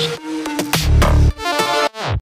Cheers.